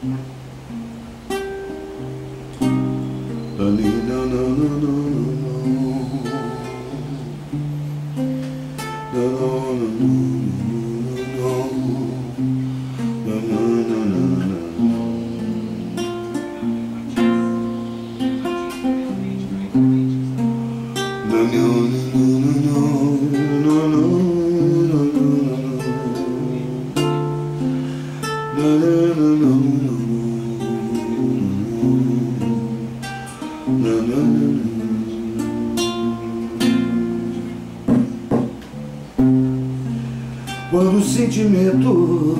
no, no, no, no, no. Quando o sentimento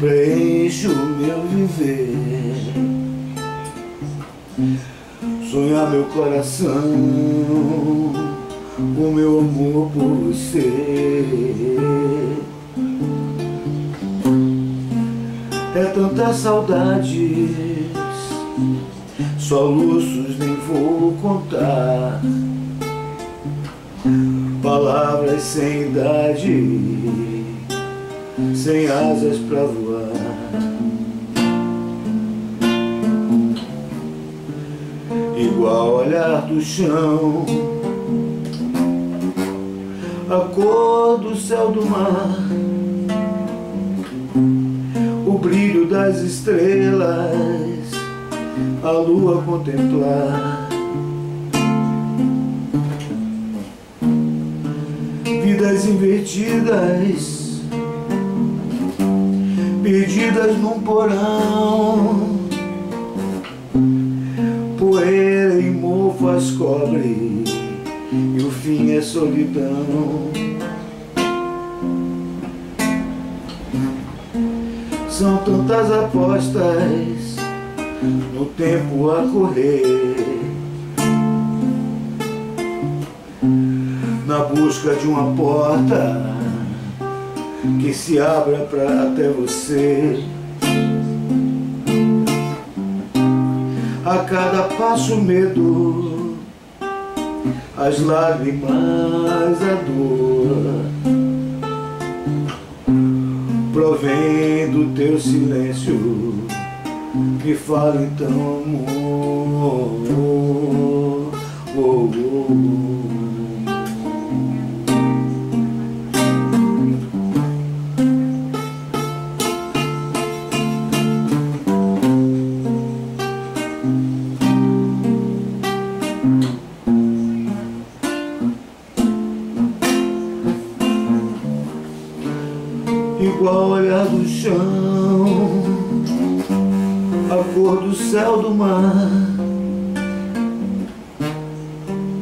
preenche o meu viver. Sonhar meu coração o meu amor por você É tanta saudades Soluços nem vou contar Sem idade Sem asas pra voar. Igual olhar do chão A cor do céu do mar O brilho das estrelas A lua contemplar vidas invertidas, perdidas num porão. Poeira e mofas cobre, e o fim é solidão. São tantas apostas no tempo a correr. Na busca de uma porta que se abra para até você. A cada passo medo, as lágrimas, a dor, provém do teu silêncio. Me fala então, amor. Oh, oh, oh. Igual olhar do chão, a cor do céu do mar,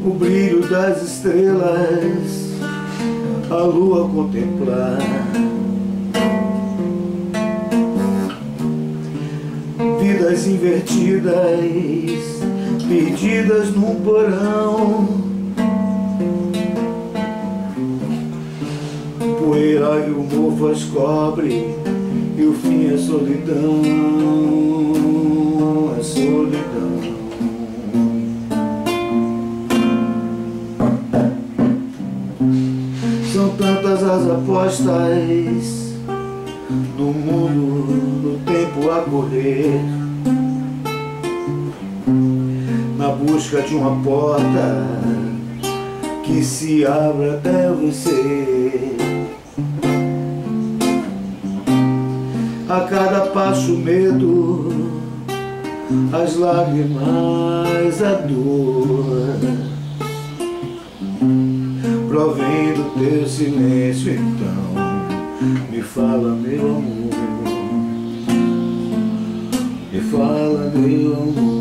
o brilho das estrelas, a lua contemplar. Vidas invertidas, perdidas num porão mofas cobre E o fim é solidão, é solidão. São tantas as apostas No mundo, no tempo a correr. Na busca de uma porta que se abra até você A cada passo medo, as lágrimas, a dor. Provém do teu silêncio então Me fala meu amor. Me fala meu amor